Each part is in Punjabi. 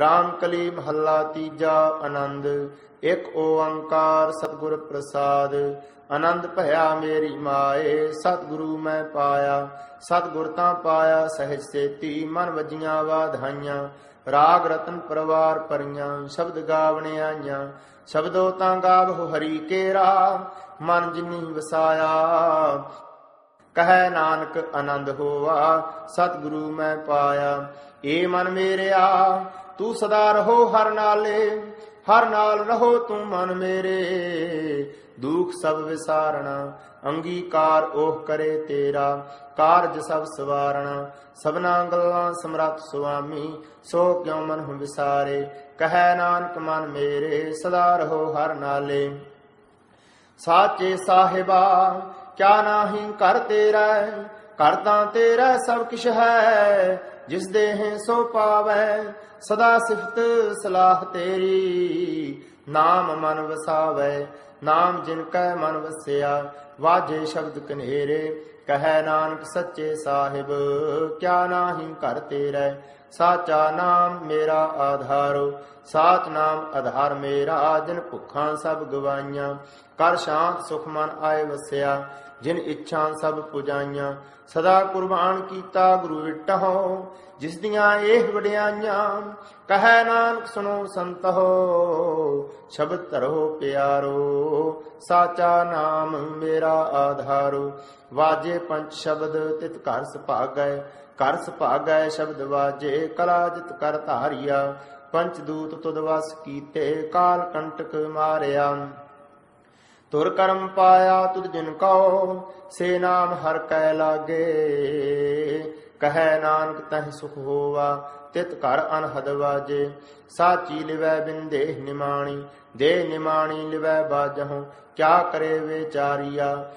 ਰਾਮ ਕਲੀ ਮਹੱਲਾ ਤੀਜਾ ਆਨੰਦ, ਇੱਕ ਓੰਕਾਰ ਸਤਿਗੁਰ ਪ੍ਰਸਾਦ। ਆਨੰਦ ਭਇਆ ਮੇਰੀ ਮਾਏ, ਸਤਿਗੁਰੂ ਮੈਂ ਪਾਇਆ। ਸਤਿਗੁਰ ਤਾਂ ਪਾਇਆ ਸਹਿਜ ਸੇਤੀ, ਮਨ ਵਜੀਆਂ ਵਾਧਾਈਆਂ। ਰਾਗ ਰਤਨ ਪਰਵਾਰ ਪਰੀਆਂ, ਸ਼ਬਦ ਗਾਵਣੇ ਆਈਆਂ। ਸ਼ਬਦੋ ਤਾਂ ਗਾਵਹੁ ਹਰੀ ਕੇਰਾ, ਮਨ ਜਿਨੀ ਵਸਾਇਆ। ਕਹੈ ਨਾਨਕ ਆਨੰਦ ਹੋਆ, ਸਤਿਗੁਰੂ ਮੈਂ ਪਾਇਆ। ਏ ਮਨ ਮੇਰਿਆ ਤੂੰ ਸਦਾ ਰਹੋ ਹਰ ਨਾਲੇ, ਹਰ ਨਾਲ ਰਹੋ ਤੂੰ ਮਨ ਮੇਰੇ। ਦੁਖ ਸਭ ਵਿਸਾਰਣਾ, ਅੰਗੀਕਾਰ ਉਹ ਕਰੇ ਤੇਰਾ। ਕਾਰਜ ਸਭ ਸਵਾਰਣਾ, ਸਭਨਾ ਗੱਲਾਂ ਸਮਰੱਥ ਸੁਆਮੀ, ਸੋ ਕਿਉ ਮਨ ਹੁ ਵਿਸਾਰੇ? ਕਹੈ ਨਾਨਕ ਮਨ ਮੇਰੇ, ਸਦਾ ਰਹੋ ਹਰ ਨਾਲੇ। ਸਾਚੇ ਸਾਹਿਬਾ, ਕਿਆ ਨਾਹੀ ਕਰ ਤੇਰਾ ਘਰ ਤੇਰਾ ਸਭ ਕਿਛ ਹੈ। ਜਿਸ ਦੇ ਸੋ ਪਾਵੈ, ਸਦਾ ਸਿਫਤ ਸਲਾਹ ਤੇਰੀ। ਨਾਮ ਮਨ ਵਸਾਵੈ, ਨਾਮ ਜਿਨ ਕੈ ਮਨ ਵਸਿਆ, ਵਾਜੇ ਸ਼ਬਦ ਕਨੇਰੇ, ਕਹੈ ਨਾਨਕ ਸੱਚੇ ਸਾਹਿਬ। ਕਿਆ ਨਾਹੀ ਘਰ ਤੇਰਾ, ਸਾਚਾ ਨਾਮ ਮੇਰਾ ਆਧਾਰੋ। ਸਾਚ ਨਾਮ ਆਧਾਰ ਮੇਰਾ, ਜਿਨ ਭੁੱਖਾਂ ਸਭ ਗਵਾਈਆਂ। ਕਰ ਸ਼ਾਂਤ ਸੁਖ ਮਨ ਆਏ ਵਸਿਆ ਜਿਨ ਇੱਛਾ ਸਭ ਪੁਜਾਈਆਂ, ਸਦਾ ਕੁਰਬਾਨ ਕੀਤਾ ਗੁਰੂ ਵਿਟਹੁ, ਜਿਸ ਦੀਆਂ ਇਹ ਵਡਿਆਈਆਂ, ਕਹੈ ਨਾਨਕ ਸੁਨੋ ਸੰਤੋ ਸ਼ਬਦ ਧਰੋ ਪਿਆਰੋ, ਸਾਚਾ ਨਾਮ ਮੇਰਾ ਆਧਾਰੋ, ਵਾਜੇ ਪੰਜ ਸ਼ਬਦ ਤਿਤ ਘਰ ਸੁਭਾਗੈ ਘਰ ਸੁਭਾਗੈ ਸ਼ਬਦ ਵਾਜੇ, ਕਲਾ ਜਿਤ ਕਰ ਧਾਰਿਆ, ਪੰਚ ਦੂਤ ਤੁਦ ਵਸ ਕੀਤੇ, ਕਾਲ ਕੰਟਕ ਮਾਰਿਆ। ਤੁਰ ਕਰਮ ਪਾਇਆ ਤੁਧ ਜਿਨ ਕਉ, ਸੇ ਨਾਮ ਹਰ ਕੈ ਲਾਗੇ। ਕਹੈ ਨਾਨਕ ਤਹਿ ਸੁਖ ਹੋਵਾ, ਤਿਤ ਘਰ ਅਨਹਦ ਵਾਜੇ। ਸਾਚੀ ਲਿਵੈ ਬਿੰਦੇ ਨਿਮਾਣੀ ਦੇ ਨਿਮਾਣੀ ਲਿਵੈ ਬਾਜਹੁ, ਕਿਆ ਕਰੇ ਵਿਚਾਰੀਆ।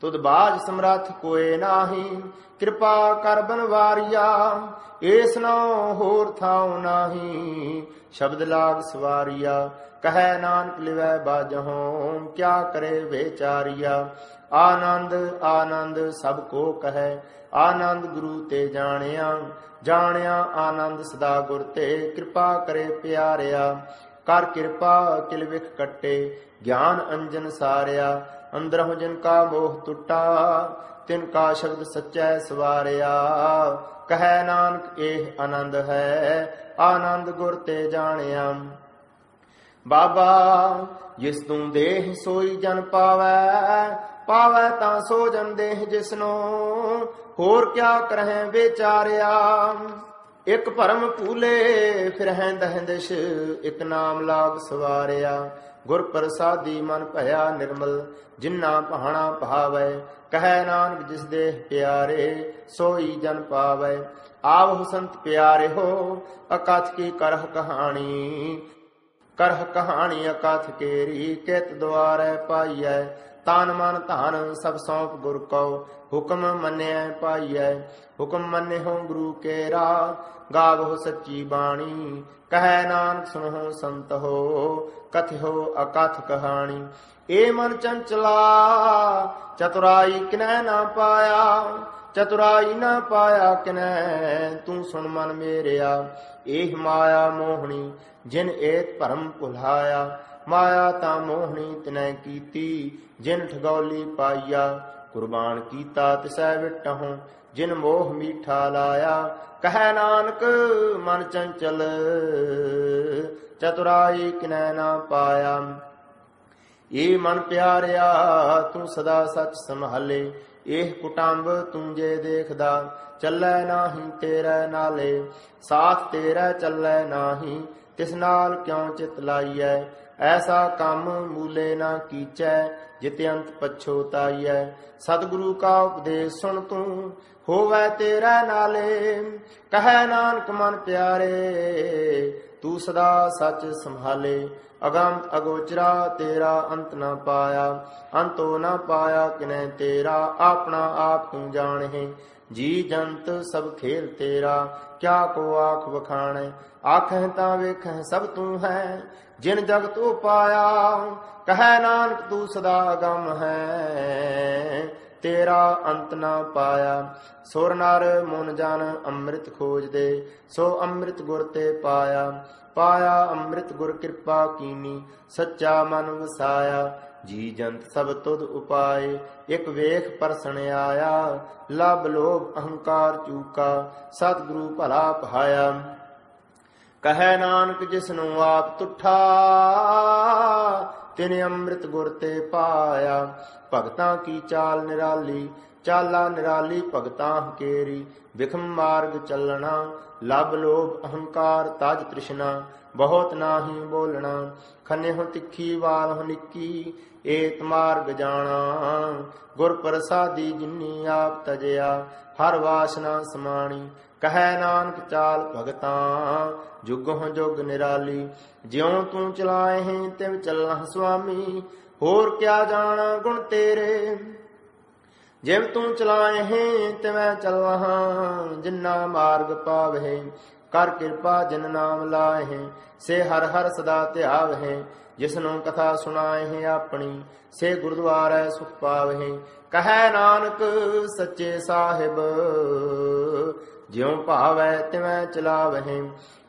ਤੁਧ ਬਾਜ ਸਮਰੱਥ ਕੋਏ ਨਾਹੀ, ਕਿਰਪਾ ਕਰ ਬਨਵਾਰੀਆ, ਏਸ ਨੋ ਹੋਰ ਥਾਉ ਨਾਹੀ। ਸ਼ਬਦ ਲਾਗ ਸਵਾਰੀਆ, ਕਹੈ ਨਾਨਕ ਲਿਵੈ ਬਾਜਹੁ ਕਿਆ ਕਰੇ ਵਿਚਾਰੀਆ। ਆਨੰਦ ਆਨੰਦ ਸਭ ਕੋ ਕਹੈ, ਆਨੰਦ ਗੁਰੂ ਤੇ ਜਾਣਿਆ। ਜਾਣਿਆ ਆਨੰਦ ਸਦਾ ਗੁਰ ਤੇ, ਕਿਰਪਾ ਕਰੇ ਪਿਆਰਿਆ। ਕਰ ਕਿਰਪਾ, ਕਿਲ ਵਿਖ ਕੱਟੇ, ਗਿਆਨ ਅੰਜਨ ਸਾਰਿਆ। ਅੰਦਰਹੁ ਜਿਨ ਕਾ ਮੋਹ ਟੁੱਟਾ, ਤਿਨ ਕਾ ਸ਼ਬਦ ਸਚੈ ਸਵਾਰਿਆ। ਕਹੈ ਨਾਨਕ, ਇਹ ਆਨੰਦ ਹੈ, ਆਨੰਦ ਗੁਰ ਤੇ ਜਾਣਿਆ। ਬਾਬਾ, ਜਿਸ ਤੂੰ ਦੇਹ ਸੋਈ ਜਨ ਪਾਵੈ ਪਾਵੈ ਤਾਂ ਸੋ ਜਨ ਦੇਹ ਜਿਸਨੋ, ਹੋਰ ਕਿਆ ਕਰਹਿ ਵਿਚਾਰਿਆ। ਇਕ ਭਰਮ ਭੂਲੇ, ਫਿਰ ਹੈ ਦਹਿੰਦਿਸ਼, ਇਕ ਨਾਮ ਲਾਗ ਸਵਾਰਿਆ। ਗੁਰ ਪ੍ਰਸਾਦੀ ਮਨ ਭਇਆ ਨਿਰਮਲ ਜਿਨ੍ਹਾਂ ਪਹਾਣਾ ਭਾਵੈ, ਕਹੈ ਨਾਨਕ ਜਿਸ ਦੇਹ ਪਿਆਰੇ, ਸੋਈ ਜਨ ਪਾਵੈ। ਆਵ ਹੁਸੰਤ ਪਿਆਰੇ ਹੋ ਅਕਥ ਕੀ ਕਰਹ ਕਹਾਣੀ? ਕਰਹ ਕਹਾਣੀ ਅਕਥ ਕੇਰੀ ਕਿਤ ਦੁਆਰੈ ਪਾਈਐ। ਤਾਨ ਮਨ ਧਨ ਸਭ ਸੌਂਪ ਗੁਰ ਕਉ, ਹੁਕਮ ਮੰਨਿਐ ਪਾਈਐ। ਹੁਕਮ ਮੰਨਿਓ ਗੁਰੂ ਕੇਰਾ, ਗਾਵਹੁ ਸੱਚੀ ਬਾਣੀ। ਕਹੈ ਨਾਨਕ ਸੁਣੋ ਸੰਤ ਹੋ ਕਥਿਓ ਅਕਥ ਕਹਾਣੀ। ਏ ਮਨ ਚੰਚਲਾ, ਚਤੁਰਾਈ ਕਿਨੈ ਨਾ ਪਾਇਆ, ਚਤੁਰਾਈ ਨਾ ਪਾਇਆ ਕਿਨੈ, ਤੂੰ ਸੁਣ ਮਨ ਮੇਰਿਆ। ਇਹ ਮਾਇਆ ਮੋਹਣੀ, ਜਿਨ ਏਤ ਭਰਮ ਭੁਲਾਇਆ। ਮਾਇਆ ਤਾਂ ਮੋਹਣੀ ਤਿਨੈ ਕੀਤੀ, ਜਿਨ ਠਗੌਲੀ ਪਾਈਆ। ਕੁਰਬਾਨ ਕੀਤਾ ਤਿਸੈ ਵਿਟਹੁ, ਜਿਨ ਮੋਹ ਮੀਠਾ ਲਾਇਆ। ਕਹੈ ਨਾਨਕ, ਮਨ ਚੰਚਲ ਚਤੁਰਾਈ ਕਿਨੈ ਨਾ ਪਾਇਆ। ਏ ਮਨ ਪਿਆਰਿਆ, ਤੂੰ ਸਦਾ ਸੱਚ ਸੰਭਾਲੇ। ਇਹ ਕੁਟੰਬ ਤੂੰ ਜੇ ਦੇਖਦਾ, ਚੱਲੈ ਨਾਹੀ ਤੇਰੇ ਨਾਲੇ। ਸਾਥ ਤੇਰਾ ਚੱਲੈ ਨਾਹੀ, ਤਿਸ ਨਾਲ ਕਿਉ ਚਿਤ ਲਾਈਐ? ਐਸਾ ਕੰਮ ਮੂਲੇ ਨਾ ਕੀਚੈ, ਜਿਤ ਅੰਤ ਪਛੋਤਾਈਐ ਸਤਿਗੁਰੂ ਕਾ ਉਪਦੇਸ਼ ਸੁਣ ਤੂੰ, ਹੋਵੇ ਤੇਰਾ ਨਾਲੇ। ਕਹੈ ਨਾਨਕ ਮਨ ਪਿਆਰੇ ਤੂੰ ਸਦਾ ਸੱਚ ਸੰਭਾਲੇ ਅਗੰਮ ਅਗੋਚਰਾ ਤੇਰਾ ਅੰਤ ਨਾ ਪਾਇਆ। ਅੰਤੋ ਨਾ ਪਾਇਆ ਕਿਨੈ ਤੇਰਾ, ਆਪਣਾ ਆਪ ਤੂੰ ਜਾਣਹਿ। ਜੀ ਜੰਤ ਸਭ ਖੇਲ ਤੇਰਾ, ਕਿਆ ਕੋ ਆਖ ਵਖਾਣੈ? ਆਖਹਿ ਤਾਂ ਵੇਖਹਿ ਸਭ ਤੂੰ ਹੈ, ਜਿਨ ਜਗ ਤੂੰ ਪਾਇਆ, ਕਹੈ ਨਾਨਕ ਤੂੰ ਸਦਾ ਅਗੰਮ ਹੈ। ਤੇਰਾ ਅੰਤ ਨਾ ਪਾਇਆ। ਸੁਰ ਨਰ ਮਨ ਜਨ ਅੰਮ੍ਰਿਤ ਖੋਜਦੇ, ਸੋ ਅੰਮ੍ਰਿਤ ਗੁਰ ਤੇ ਪਾਇਆ। ਪਾਇਆ ਅੰਮ੍ਰਿਤ ਗੁਰ ਕਿਰਪਾ ਕੀਨੀ, ਸੱਚਾ ਮਨ ਵਸਾਇਆ। ਜੀ ਜੰਤ ਸਭ ਤੁਧ ਉਪਾਏ, ਇਕ ਵੇਖ ਪਰਸਣ ਆਇਆ। ਲਬ ਲੋਭ ਅਹੰਕਾਰ ਚੂਕਾ, ਸਤਿਗੁਰੂ ਭਲਾ ਪਹਾਇਆ ਕਹੈ ਨਾਨਕ ਜਿਸ ਨੂੰ ਆਪ ਤੁਠਾ ਤਿਨ ਅੰਮ੍ਰਿਤ ਗੁਰ ਤੇ ਪਾਇਆ। ਭਗਤਾਂ ਕੀ ਚਾਲ ਨਿਰਾਲੀ, ਚਾਲਾ ਨਿਰਾਲੀ ਭਗਤਾਂ ਹਕੇਰੀ। ਵਿਖਮ ਮਾਰਗ ਚੱਲਣਾ, ਲਬ ਲੋਭ ਅਹੰਕਾਰ ਤਾਜ ਤ੍ਰਿਸ਼ਨਾ, ਬਹੁਤ ਨਾਹੀ ਬੋਲਣਾ। ਖੰਨੇ ਹੋ ਤਿੱਖੀ ਵਾਲ ਹੋ ਨਿੱਕੀ, ਏਤ ਮਾਰਗ ਜਾਣਾ। ਗੁਰ ਪ੍ਰਸਾਦੀ ਜਿਨੀ ਆਪ ਤਜਿਆ, ਹਰ ਵਾਸਨਾ ਸਮਾਣੀ। ਕਹੈ ਨਾਨਕ ਚਾਲ ਭਗਤਾਂ, ਜੁਗੋਂ ਜੁਗ ਨਿਰਾਲੀ, ਜਿਉ ਤੂੰ ਚਲਾਏ ਤਿਵ ਚੱਲਣਾ ਸੁਆਮੀ, ਹੋਰ ਕਿਆ ਜਾਣਾ ਗੁਣ ਤੇਰੇ? ਜਿਵ ਤੂੰ ਚਲਾਏ ਹੈ ਤਿਵੈ ਚੱਲਣਾ ਜਿਨਾ ਮਾਰਗ ਪਾਵਹਿ ਕਰ ਕਿਰਪਾ ਜਿਨ ਨਾਮ ਲਾਏ ਸੇ ਹਰ ਹਰ ਸਦਾ ਧਿਆਵਹਿ ਜਿਸ ਨੂੰ ਕਥਾ ਸੁਣਾਏ ਆਪਣੀ, ਸੇ ਗੁਰਦੁਆਰੈ ਸੁਖ ਪਾਵਹਿ ਕਹੈ ਨਾਨਕ ਸੱਚੇ ਸਾਹਿਬ ਜਿਉ ਭਾਵੈ ਤਿਵੈ ਚਲਾਵਹਿ,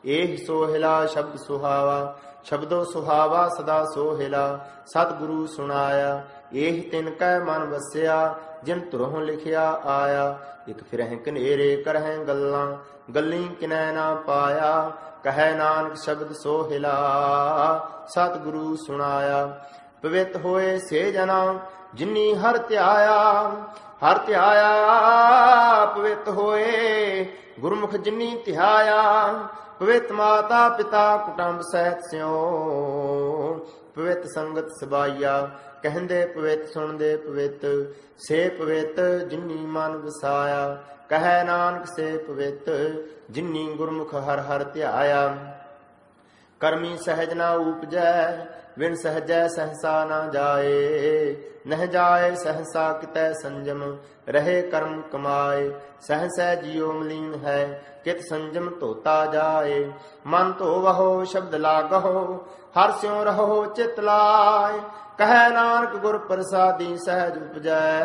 ਏਹ ਸੋਹਿਲਾ ਸ਼ਬਦ ਸੁਹਾਵਾ, ਸ਼ਬਦੋ ਸੁਹਾਵਾ ਸਦਾ ਸੋਹਿਲਾ, ਸਤਿਗੁਰੂ ਸੁਣਾਇਆ, ਏਹ ਤਿਨ ਕੈ ਮਨ ਵਸਿਆ, ਜਿਨ ਤੁਰਹੁ ਲਿਖਿਆ ਆਇਆ, ਇਕ ਫਿਰਹਿ ਕਨੇਰੇ ਕਰਹਿ ਗੱਲਾਂ, ਗੱਲੀ ਕਿਨੈ ਨਾ ਪਾਇਆ, ਕਹੈ ਨਾਨਕ ਸ਼ਬਦ ਸੋਹਿਲਾ, ਸਤਿਗੁਰੂ ਸੁਣਾਇਆ, ਪਵਿੱਤ ਹੋਏ ਸੇ ਜਨਾ ਜਿਨੀ ਹਰ ਧਿਆਇਆ ਹਰ ਧਿਆਇਆ ਪਵਿੱਤ ਹੋਏ। ਗੁਰਮੁਖ ਜਿਨੀ ਧਿਆਇਆ, ਪਵਿੱਤ ਮਾਤਾ ਪਿਤਾ ਕੁਟੰਬ ਸਹਿਤ ਸਿਓ ਪਵਿੱਤ ਸੰਗਤ ਸਬਾਈਆ, ਕਹਿੰਦੇ ਪਵਿੱਤ, ਸੁਣਦੇ ਪਵਿੱਤ। ਸੇ ਪਵਿੱਤ ਜਿਨੀ ਮਨ ਵਸਾਇਆ, ਕਹੈ ਨਾਨਕ ਸੇ ਪਵਿੱਤ ਜਿਨੀ ਗੁਰਮੁਖ ਹਰ ਹਰ ਧਿਆਇਆ। ਕਰਮੀ ਸਹਿਜ ਨਾ ਉਪਜੈ ਵਿਣ ਸਹਜੈ ਸਹਸਾ ਨਾ ਜਾਏ। ਨਹ ਜਾਏ, ਸਹਸਾ ਕਿਤੈ ਸੰਜਮ, ਰਹੇ ਕਰਮ ਕਮਾਏ। ਸਹਸੈ ਜਿਉ ਮਲੀਨ ਹੈ, ਕਿਤ ਸੰਜਮ ਧੋਤਾ ਜਾਏ। ਮਨ ਧੋਵਹੁ, ਸ਼ਬਦ ਲਾਗਹੁ, ਹਰ ਸਿਉ ਰਹੋ ਚਿਤ ਲਾਏ। ਕਹੈ ਨਾਨਕ ਗੁਰ ਪ੍ਰਸਾਦੀ ਸਹਿਜ ਉਪਜੈ।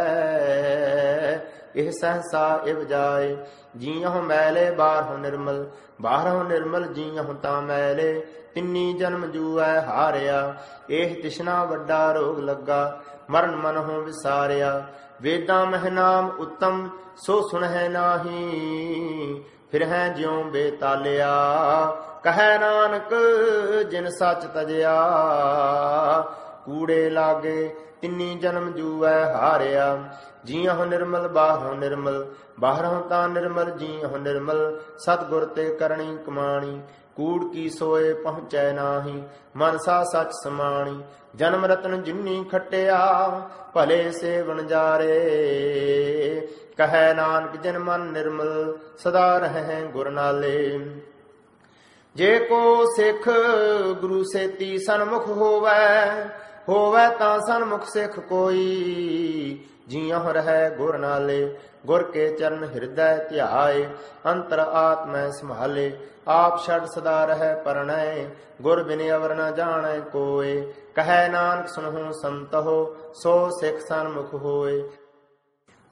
ਇਹ ਸਹਸਾ ਇਵ ਜਾਏ ਜੀਉ ਮੈਲੇ ਬਾਹਰੋਂ ਨਿਰਮਲ। ਬਾਹਰੋਂ ਨਿਰਮਲ ਜੀਉ ਤਾਂ ਮੈਲੇ। ਤਿੰਨੀ ਜਨਮ ਜੂਐ ਹਾਰਿਆ। ਇਹ ਤਿਸ਼ਨਾ ਵੱਡਾ ਰੋਗ ਲੱਗਾ, ਮਰਨ ਮਨਹੁ ਵਿਸਾਰਿਆ। ਵੇਦਾਂ ਮਹਿ ਨਾਮ ਉਤਮ, ਸੋ ਸੁਣਹਿ ਨਾਹੀ। ਫਿਰ ਹੈ ਜਿਉ ਬੇਤਾਲਿਆ। ਕਹੈ ਨਾਨਕ, ਜਿਨ ਸੱਚ ਤਜਿਆ। ਕੂੜੇ ਲਾਗੇ ਤਿੰਨੀ ਜਨਮ ਜੂਐ ਹਾਰਿਆ। ਜੀਉ ਨਿਰਮਲ ਬਾਹਰੋਂ ਨਿਰਮਲ। ਬਾਹਰੋਂ ਤਾਂ ਨਿਰਮਲ ਜੀਉ ਨਿਰਮਲ। ਸਤਗੁਰ ਤੇ ਕਰਨੀ ਕਮਾਣੀ। ਕੂੜ ਕੀ ਸੋਏ ਪਹੁੰਚੈ ਨਾਹੀ ਮਨਸਾ ਸੱਚ ਸਮਾਣੀ, ਜਨਮ ਰਤਨ ਜਿਨੀ ਖਟਿਆ, ਭਲੇ ਸੇਵਨ ਜਾਰੇ। ਕਹੈ ਨਾਨਕ, ਜਨ ਮਨ ਨਿਰਮਲ, ਸਦਾ ਰਹੈ ਗੁਰ ਨਾਲੇ। ਜੇ ਕੋ ਸਿੱਖ ਗੁਰੂ ਸੇਤੀ ਸਨਮੁਖ ਹੋਵੈ ਹੋਵੈ ਤਾਂ ਸਨਮੁਖ ਸਿੱਖ ਕੋਈ। ਜੀਉ ਰਹੈ ਗੁਰ ਨਾਲੇ, ਗੁਰ ਕੇ ਚਰਨ ਹਿਰਦੈ ਧਿਆਏ, ਅੰਤਰ ਆਤਮੈ ਸੰਭਾਲੇ, ਆਪ ਛੜ ਸਦਾ ਰਹਿ ਪਰਣੈ, ਗੁਰ ਬਿਨ ਅਵਰ ਨ ਜਾਣੈ ਕੋਏ, ਕਹੈ ਨਾਨਕ ਸੁਨਹੁ ਸੰਤਹੁ, ਸੋ ਸਿੱਖ ਸਨਮੁਖ ਹੋਏ।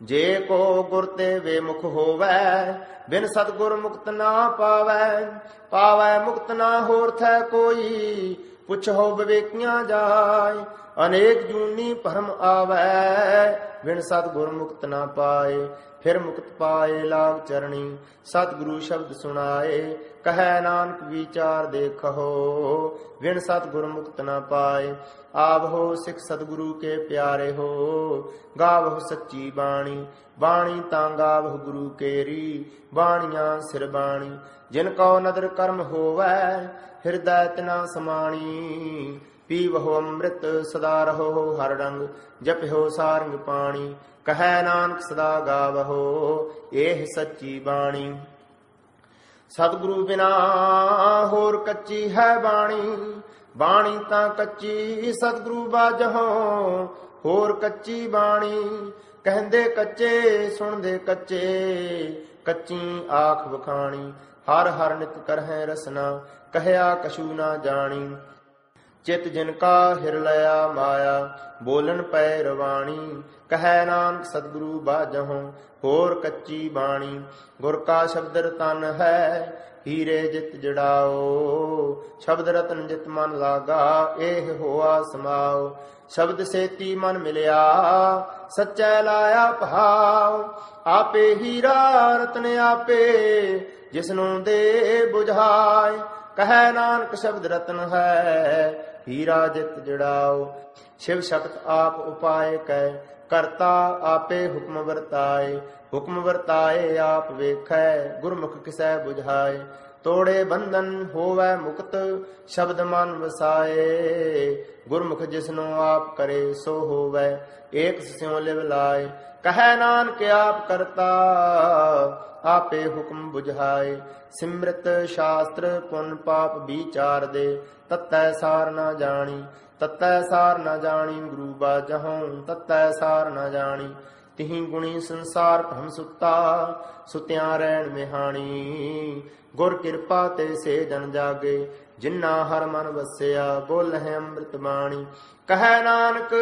ਜੇ ਕੋ ਗੁਰ ਤੇ ਵੇਮੁਖ ਹੋਵੈ, ਬਿਨ ਸਤਗੁਰ ਮੁਕਤ ਨਾ ਪਾਵੈ ਪਾਵੈ ਮੁਕਤ ਨਾ ਹੋਰ ਥੈ ਕੋਈ, ਪੁੱਛੋ ਵਿਵੇਕੀਆਂ ਜਾਏ ਅਨੇਕ ਜੂਨੀ ਭਰਮ ਆਵੈ, ਬਿਨ ਸਤਗੁਰ ਮੁਕਤ ਨਾ ਪਾਏ, ਫਿਰ ਮੁਕਤ ਪਾਏ ਲਾਗ ਚਰਣੀ, ਸਤਿਗੁਰੂ ਸ਼ਬਦ ਸੁਣਾਏ, ਕਹੈ ਨਾਨਕ ਵਿਚਾਰ ਦੇਖੋ ਵਿਣ ਸਤਿਗੁਰ ਮੁਕਤ ਨਾ ਪਾਏ, ਆਵਹੋ ਸਿੱਖ ਸਤਿਗੁਰੂ ਕੇ ਪਿਆਰੇ ਹੋ, ਗਾਵਹੁ ਸੱਚੀ ਬਾਣੀ ਬਾਣੀ ਤਾਂ ਗਾਵਹੁ ਗੁਰੂ ਕੇਰੀ, ਬਾਣੀਆਂ ਸਿਰ ਬਾਣੀ, ਜਿਨ ਕੋ ਨਦਰ ਕਰਮ ਹੋਵੈ, ਹਿਰਦੈ ਤਨਾ ਸਮਾਣੀ ਪੀਵਹੁ ਅੰਮ੍ਰਿਤ ਸਦਾ ਰਹੋ ਹਰ ਰੰਗ ਜਪਿਓ ਸਾਰੰਗ ਪਾਣੀ, ਕਹੈ ਨਾਨਕ ਸਦਾ ਗਾਵਹੋ, ਇਹ ਸੱਚੀ ਬਾਣੀ। ਸਤਿਗੁਰੂ ਬਿਨਾ ਹੋਰ ਕੱਚੀ ਹੈ ਬਾਣੀ ਬਾਣੀ ਤਾਂ ਕੱਚੀ ਸਤਿਗੁਰੂ ਬਾਝੋ, ਹੋਰ ਕੱਚੀ ਬਾਣੀ, ਕਹਿੰਦੇ ਕੱਚੇ, ਸੁਣਦੇ ਕੱਚੇ, ਕੱਚੀ ਆਖ ਵਖਾਣੀ, ਹਰ ਹਰ ਨਿਤ ਕਰਹਿ ਰਸਨਾ, ਕਹਿਆ ਕਛੂ ਨਾ ਜਾਣੀ। ਚਿਤ ਜਿਨਕਾ ਹਿਰ ਲਿਆ ਮਾਇਆ ਬੋਲਣ ਪੈ ਰਵਾਣੀ। ਕਹੈ ਨਾਨਕ ਸਤਿਗੁਰੂ ਬਾਜਹੁ ਹੋਰ ਕੱਚੀ ਬਾਣੀ। ਗੁਰ ਕਾ ਸ਼ਬਦ ਰਤਨ ਹੈ, ਹੀਰੇ ਜਿਤ ਜੜਾਓ। ਸ਼ਬਦ ਰਤਨ ਜਿਤ ਮਨ ਲਾਗਾ ਇਹ ਹੋਆ ਸਮਾਓ। ਸ਼ਬਦ ਸੇਤੀ ਮਨ ਮਿਲਿਆ, ਸੱਚੈ ਲਾਇਆ ਭਾਵ ਆਪੇ ਹੀਰਾ ਰਤਨ ਆਪੇ ਜਿਸ ਨੂੰ ਦੇ ਬੁਝਾਏ। ਕਹੈ ਨਾਨਕ ਸ਼ਬਦ ਰਤਨ ਹੈ ਹੀਰਾ ਜਿਤ ਜੜਾਓ, ਸ਼ਿਵ ਸ਼ਕਤ ਆਪ ਉਪਾਏ ਕੈ, ਕਰਤਾ ਆਪੇ ਹੁਕਮ ਵਰਤਾਏ ਹੁਕਮ ਵਰਤਾਏ ਆਪ ਵੇਖੈ, ਗੁਰਮੁਖ ਕਿਸੈ 부ਝਾਏ ਤੋੜੇ ਬੰਧਨ ਹੋਵੈ ਮੁਕਤ, ਸ਼ਬਦ ਮਨ ਵਸਾਏ, ਗੁਰਮੁਖ ਜਿਸਨੂੰ ਆਪ ਕਰੇ ਸੋ ਹੋਵੈ, ਏਕ ਸਿਉ ਲਿਵ ਲਾਏ, ਕਹੈ ਨਾਨਕ ਆਪ ਕਰਤਾ ਆਪੇ ਹੁਕਮ 부ਝਾਏ ਸਿਮਰਤ ਸ਼ਾਸਤਰ ਪੁੰਨ ਪਾਪ ਵਿਚਾਰ ਦੇ ਤਤੈ ਸਾਰ ਨਾ ਜਾਣੀ, ਤਤੈ ਸਾਰ ਨਾ ਜਾਣੀ ਗੁਰੂ ਬਾਜਹੁ ਤਤੈ ਸਾਰ ਨਾ ਜਾਣੀ। ਤਿਹੀ ਗੁਣੀ ਸੰਸਾਰ ਭ੍ਰਮ ਸੁੱਤਾ, ਸੁਤਿਆਂ ਰਹਿਣ ਮਿਹਾਣੀ। ਗੁਰ ਕਿਰਪਾ ਤੇ ਸੇ ਜਨ ਜਾਗੇ, ਜਿਨ੍ਹਾਂ ਹਰ ਮਨ ਵਸਿਆ ਬੋਲਹਿ ਅੰਮ੍ਰਿਤ ਬਾਣੀ। ਕਹੈ ਨਾਨਕ,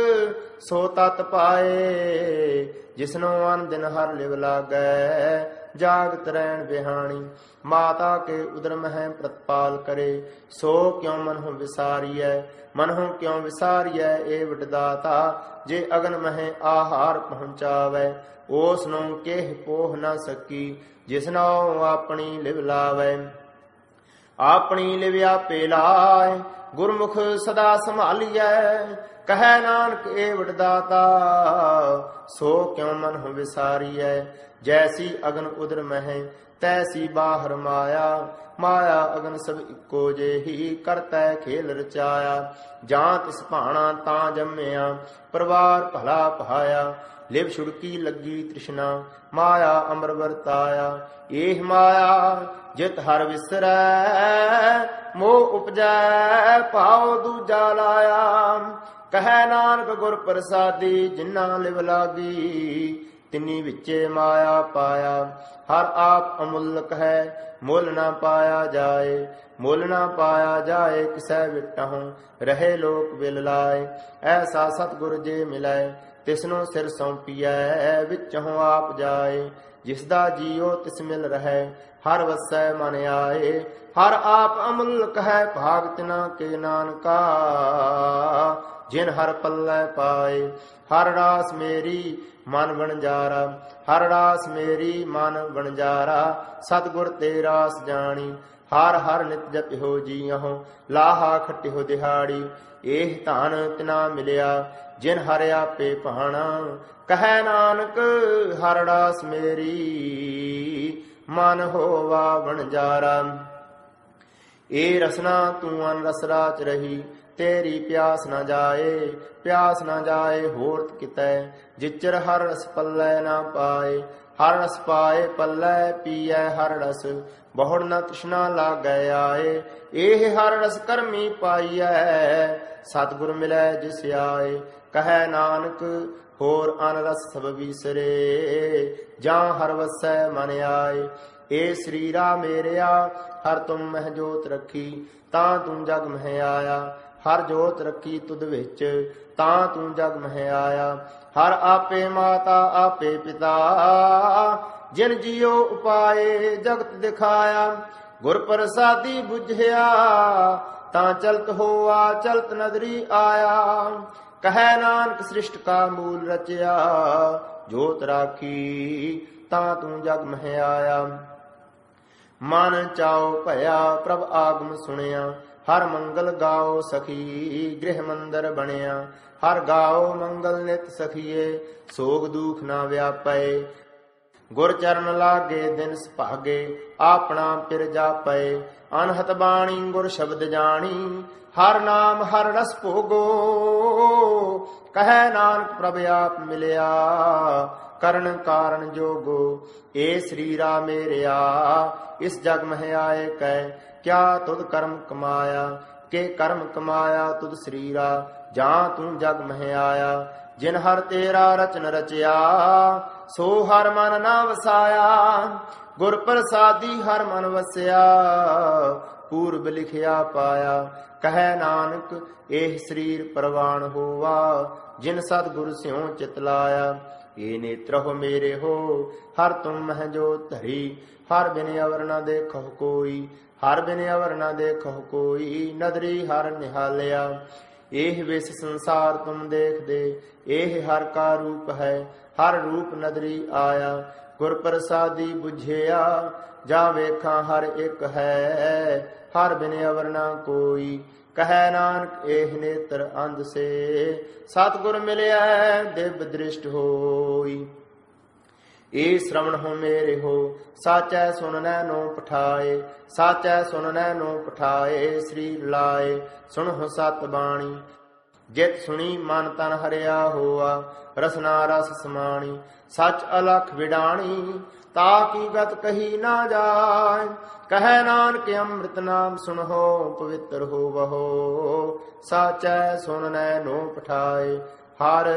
ਸੋ ਤਤ ਪਾਏ, ਜਿਸਨੋ ਅਨ ਦਿਨ ਹਰ ਲਿਵ ਲਾਗੈ। ਜਾਗਤ ਰਹਿਣ ਬਿਹਾਣੀ ਮਾਤਾ ਕੇ ਉਦਰ ਮਹਿ ਪ੍ਰਤਪਾਲ ਕਰੇ। ਸੋ ਕਿਉ ਮਨਹੁ ਵਿਸਾਰੀਐ? ਮਨਹੁ ਕਿਉ ਵਿਸਾਰੀਐ ਏ ਵਿਡਦਾਤਾ ਜੇ ਅਗਨ ਮਹਿ ਆਹਾਰ ਪਹੁੰਚਾਵੈ, ਉਸ ਨੂੰ ਕਿਹ ਪੋਹ ਨਾ ਸਕੀ, ਜਿਸ ਜਿਸਨੋ ਆਪਣੀ ਲਿਵ ਲਾਵੈ। ਆਪਣੀ ਲਿਵ ਆਪੇ ਲਾਇ, ਗੁਰਮੁਖ ਸਦਾ ਸੰਭਾਲੀਐ ਕਹੈ ਨਾਨਕ ਏ ਵਡਦਾਤਾ, ਸੋ ਕਿਉ ਮਨ ਹੁ ਵਿਸਾਰੀਐ? ਜੈਸੀ ਅਗਨ ਉਦਰ ਮਹਿ, ਤੈਸੀ ਬਾਹਰ ਮਾਇਆ। ਮਾਇਆ ਅਗਨ ਸਭ ਇੱਕੋ ਜਿਹੀ ਕਰਤੈ ਖੇਲ ਰਚਾਇਆ। ਜਾਂ ਤਿਸ ਭਾਣਾ ਤਾਂ ਜੰਮਿਆ, ਪਰਵਾਰ ਭਲਾ ਪਾਇਆ ਲਿਵ ਛੁੜਕੀ ਲੱਗੀ ਤ੍ਰਿਸ਼ਨਾ, ਮਾਇਆ ਅਮਰ ਵਰਤਾਇਆ। ਏਹ ਮਾਇਆ ਜਿਤ ਹਰ ਵਿਸਰੈ, ਮੋਹ ਉਪਜੈ, ਭਾਉ ਦੂਜਾ ਲਾਇਆ। ਕਹੈ ਨਾਨਕ ਗੁਰ ਪ੍ਰਸਾਦੀ, ਜਿਨ੍ਹਾਂ ਲਿਵ ਲਾਗੀ, ਤਿੰਨੀ ਵਿੱਚੇ ਮਾਇਆ ਪਾਇਆ। ਹਰ ਆਪ ਅਮੁੱਲਕ ਹੈ, ਮੁੱਲ ਨਾ ਪਾਇਆ ਜਾਏ। ਮੁੱਲ ਨਾ ਪਾਇਆ ਜਾਏ, ਕਿਸੈ ਵਿਟਹੁ, ਰਹੇ ਲੋਕ ਵਿਲ ਲਾਏ। ਐਸਾ ਸਤਿਗੁਰ ਜੇ ਮਿਲੈ, ਤਿਸਨੂੰ ਸਿਰ ਸੌਂਪੀਐ ਵਿੱਚੋਂ ਆਪ ਜਾਏ। ਜਿਸ ਦਾ ਜੀਉ ਤਿਸ ਮਿਲ ਰਹੈ, ਹਰ ਵਸੈ ਮਨ ਆਏ। ਹਰ ਆਪ ਅਮੁੱਲਕ ਹੈ, ਭਾਗ ਨਾ ਕੇ ਨਾਨਕਾ। ਜਿਨ ਹਰ ਪੱਲੇ ਪਾਏ, ਹਰ ਰਾਸ ਮੇਰੀ ਮਨ ਵਣਜਾਰਾ, ਹਰ ਰਾਸ ਮੇਰੀ ਮਨ ਵਣਜਾਰਾ, ਸਤਗੁਰ ਤੇ ਰਾਸ ਜਾਣੀ, ਹਰ ਹਰ ਨਿਤ ਜਪਿਓ ਜੀਉ ਲਾਹਾ ਖਟਿਓ ਦਿਹਾੜੀ ਇਹ ਧਨ ਤਿਨਾ ਮਿਲਿਆ, ਜਿਨ ਹਰ ਆਪੇ ਭਾਣਾ, ਕਹੈ ਨਾਨਕ ਹਰ ਰਾਸ ਮੇਰੀ ਮਨ ਹੋਵਾ ਵਣਜਾਰਾ। ਏ ਰਸਨਾ ਤੂੰ ਅਨ ਰਸ ਰਾਚ ਰਹੀ ਤੇਰੀ ਪਿਆਸ ਨਾ ਜਾਏ, ਪਿਆਸ ਨਾ ਜਾਏ, ਹੋਰ ਕਿਤੈ? ਜਿਚਰ ਹਰ ਰਸ ਪੱਲੇ ਨਾ ਪਾਏ, ਹਰ ਰਸ ਪਾਏ, ਪੱਲੇ ਪੀਐ ਹਰ ਰਸ। ਬਹੁੜ ਨਾ ਤ੍ਰਿਸ਼ਨਾ ਲਾਗੈ ਆਏ, ਇਹ ਹਰ ਰਸ ਕਰਮੀ ਪਾਈਐ। ਸਤਿਗੁਰ ਮਿਲੈ ਜਿਸ ਆਏ, ਕਹੈ ਨਾਨਕ, ਹੋਰ ਅਨ ਰਸ ਸਭ ਵਿਸਰੇ। ਜਾਂ ਹਰ ਵਸੈ ਮਨ ਆਏ, ਏ ਸਰੀਰਾ ਮੇਰਿਆ, ਹਰ ਤੁਮ ਮਹਿ ਜੋਤ ਰੱਖੀ, ਤਾਂ ਤੂੰ ਜਗ ਮਹਿ ਆਇਆ। ਹਰ ਜੋਤ ਰੱਖੀ ਤੁਧ ਵਿੱਚ, ਤਾਂ ਤੂੰ ਜਗ ਮਹਿ ਆਇਆ। ਹਰ ਆਪੇ ਮਾਤਾ, ਆਪੇ ਪਿਤਾ, ਜਿਨ ਜੀਉ ਉਪਾਏ ਜਗਤ ਦਿਖਾਇਆ। ਗੁਰ ਪ੍ਰਸਾਦੀ 부ਝਿਆ ਤਾਂ ਚਲਤ ਹੋਆ, ਚਲਤ ਨਦਰੀ ਆਇਆ। ਕਹੈ ਨਾਨਕ ਸ੍ਰਿਸ਼ਟ ਕਾ ਮੂਲ ਰਚਿਆ, ਜੋਤ ਰਾਖੀ, ਤਾਂ ਤੂੰ ਜਗ ਮਹਿ ਆਇਆ। ਮਨ ਚਾਉ ਭਇਆ ਪ੍ਰਭ ਆਗਮ ਸੁਣਿਆ ਹਰ ਮੰਗਲ ਗਾਓ ਸਖੀ, ਗ੍ਰਹਿ ਮੰਦਰ ਬਣਿਆ। ਹਰ ਗਾਓ ਮੰਗਲ ਨਿਤ ਸਖੀਏ, ਸੋਗ ਦੁਖ ਨਾ ਵਿਆਪੈ। ਗੁਰ ਚਰਨ ਲਾਗੇ ਦਿਨ ਸੁਭਾਗੇ, ਆਪਣਾ ਪਿਰ ਜਾਪੈ। ਅਨਹਤ ਬਾਣੀ ਗੁਰ ਸ਼ਬਦ ਜਾਣੀ, ਹਰ ਨਾਮ ਹਰ ਰਸ ਭੋਗੋ। ਕਹੈ ਨਾਨਕ ਪ੍ਰਭ ਆਪ ਮਿਲਿਆ। ਕਰਨ ਕਾਰਨ ਜੋਗੋ, ਏ ਸਰੀਰਾ ਮੇਰਿਆ ਇਸ ਜਗ ਮਹਿ ਆਏ ਕੈ, ਕਿਆ ਤੁਧ ਕਰਮ ਕਮਾਇਆ, ਕੇ ਕਰਮ ਕਮਾਇਆ ਤੁਧ ਸਰੀਰਾ, ਜਾਂ ਤੂੰ ਜਗ ਮਹਿ ਆਇਆ, ਜਿਨ ਹਰ ਤੇਰਾ ਰਚਨ ਰਚਿਆ, ਸੋ ਹਰ ਮਨ ਨਾ ਵਸਾਇਆ, ਗੁਰ ਪ੍ਰਸਾਦੀ ਹਰ ਮਨ ਵਸਿਆ, ਪੂਰਬ ਲਿਖਿਆ ਪਾਇਆ, ਕਹੈ ਨਾਨਕ, ਇਹ ਸਰੀਰ ਪ੍ਰਵਾਨ ਹੋਵਾ ਜਿਨ ਸਤਿਗੁਰ ਸਿਉ ਚਿਤ ਲਾਇਆ ਏ ਨੇਤਰਹੁ ਮੇਰੇ ਹੋ? ਹਰ ਤੁਮ ਮਹਿ ਜੋ ਧਰੀ, ਹਰ ਬਿਨ ਅਵਰ ਨ ਦੇਖੋ ਕੋਈ, ਹਰ ਬਿਨ ਅਵਰ ਨ ਦੇਖੋ ਕੋਈ, ਨਦਰੀ ਹਰ ਨਿਹਾਲਿਆ। ਇਹ ਵਿਸ ਸੰਸਾਰ ਤੁਮ ਦੇਖਦੇ, ਇਹ ਹਰ ਕਾ ਰੂਪ ਹੈ, ਹਰ ਰੂਪ ਨਦਰੀ ਆਇਆ। ਗੁਰ ਪ੍ਰਸਾਦੀ 부ਝਿਆ ਜਾ ਵੇਖਾਂ ਹਰ ਇੱਕ ਹੈ, ਹਰ ਬਿਨ ਅਵਰ ਨ ਕੋਈ ਕਹੈ ਨਾਨਕ, ਏਹ ਨੇਤਰ ਅੰਧ ਸੇ। ਸਤਿਗੁਰ ਮਿਲਿਆ ਦਿਵ ਦ੍ਰਿਸ਼ਟ ਹੋਈ। ਏ ਸ਼ਰਵਣ ਹੋ ਮੇਰੇ ਹੋ, ਸਾਚੈ ਸੁਣਨੈ ਨੋ ਪਠਾਏ। ਸਾਚੈ ਸੁਣਨੈ ਨੋ ਪਠਾਏ, ਸ੍ਰੀ ਲਾਏ। ਸੁਣਹੁ ਸਤ ਬਾਣੀ, ਜਿਤ ਸੁਣੀ ਮਨ ਤਨ ਹਰਿਆ ਹੋਆ। ਰਸਨਾ ਰਸ ਸਮਾਣੀ, ਸਚ ਅਲਖ ਵਿਡਾਣੀ ਤਾ ਕੀ ਗਤ ਕਹੀ ਨਾ ਜਾਏ? ਕਹੈ ਨਾਨਕ ਅੰਮ੍ਰਿਤ ਨਾਮ ਸੁਣੋ, ਪਵਿੱਤਰ ਹੋ ਸਾਚੈ ਸੁਣਨੈ ਨੋ ਪਠਾਏ ਹਰ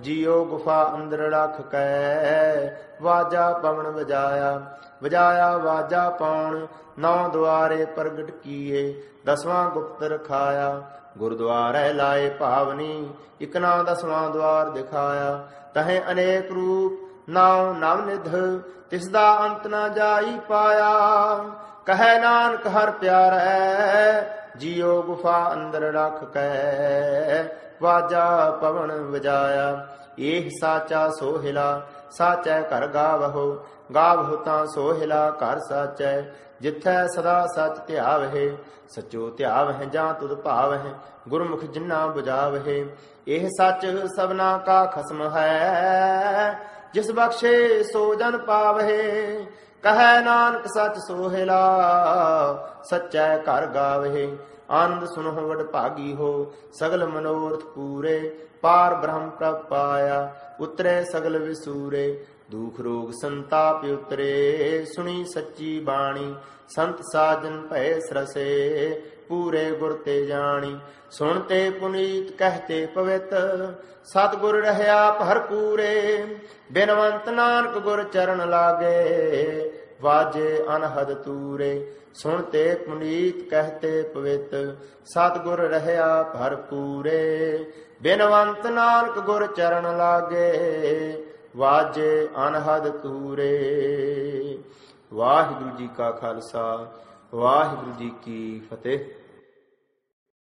ਜੀਉ ਗੁਫਾ ਅੰਦਰ ਰਖ ਕੈ। ਵਾਜਾ ਪਵਨ ਵਜਾਇਆ ਵਜਾਇਆ ਵਾਜਾ ਪਾਉਣ ਨੌ ਦੁਆਰੇ ਪ੍ਰਗਟ ਕੀਏ, ਦਸਵਾਂ ਗੁਪਤ ਰਖਾਇਆ ਗੁਰਦੁਆਰੇ ਲਾਏ ਭਾਵਨੀ ਇਕਨਾ ਦਸਵਾਂ ਦੁਆਰ ਦਿਖਾਇਆ। ਤਹੇ ਅਨੇਕ ਰੂਪ ਨਾਉ ਨਵ ਨਿਧ, ਤਿਸ ਦਾ ਅੰਤ ਨਾ ਜਾਈ ਪਾਇਆ। ਕਹੈ ਨਾਨਕ ਹਰ ਪਿਆਰੈ, ਜੀਉ ਗੁਫਾ ਅੰਦਰ ਰਖ ਕੈ। ਵਾਜਾ ਪਵਨ ਵਜਾਇਆ ਇਹ ਸਾਚਾ ਸੋਹਿਲਾ, ਸਾਚੈ ਘਰ ਗਾਵਹੋ। ਗਾਵਹੋ ਤਾਂ ਸੋਹਿਲਾ, ਘਰ ਸਾਚੈ, ਜਿੱਥੈ ਸਦਾ ਸਚ ਧਿਆਵਹਿ। ਸਚੋ ਧਿਆਵਹਿ ਜਾਂ ਤੁਧ ਭਾਵਹਿ, ਗੁਰਮੁਖ ਜਿਨਾ 부ਝਾਵਹਿ ਇਹ ਸੱਚ ਸਭਨਾ ਕਾ ਖਸਮ ਹੈ ਜਿਸ ਬਖਸ਼ੇ ਸੋ ਜਨ ਪਾਵਹਿ, ਕਹੈ ਨਾਨਕ ਸਚ ਸੋਹਿਲਾ, ਸਚੈ ਘਰ ਗਾਵਹਿ। ਆਨੰਦ ਸੁਨਹੁ ਵਡ ਭਾਗੀ ਹੋ, ਸਗਲ ਮਨੋਰਥ ਪੂਰੇ। ਪਾਰ ਬ੍ਰਹਮ ਪ੍ਰਭ ਪਾਇਆ, ਉਤਰੇ ਸਗਲ ਵਿਸੂਰੇ। ਦੂਖ ਰੋਗ ਸੰਤਾਪ ਉਤਰੇ, ਸੁਣੀ ਸੱਚੀ ਬਾਣੀ, ਸੰਤ ਸਾਜਨ ਭੈ ਸਰਸੇ, ਪੂਰੇ ਗੁਰ ਤੇ ਜਾਣੀ। ਸੁਣ ਤੇ ਪੁਨੀਤ ਕਹਤੇ ਪਵਿੱਤ, ਸਤਿਗੁਰ ਰਹਿਆ ਭਰਪੂਰੇ ਬਿਨਵੰਤ ਨਾਨਕ ਗੁਰ ਚਰਨ ਲਾਗੇ, ਵਾਜੇ ਅਨਹਦ ਤੂਰੇ। ਸੁਣਤੇ ਪੁਨੀਤ ਕਹਤੇ ਪਵਿੱਤ, ਸਤਿਗੁਰ ਰਹਿਆ ਭਰਪੂਰੇ ਬਿਨਵੰਤ ਨਾਨਕ ਗੁਰ ਚਰਨ ਲਾਗੇ ਵਾਜੇ ਅਨਹਦ ਤੂਰੇ। ਵਾਹਿਗੁਰੂ ਜੀ ਕਾ ਖਾਲਸਾ ਵਾਹਿਗੁਰੂ ਜੀ ਕੀ ਫਤਿਹ।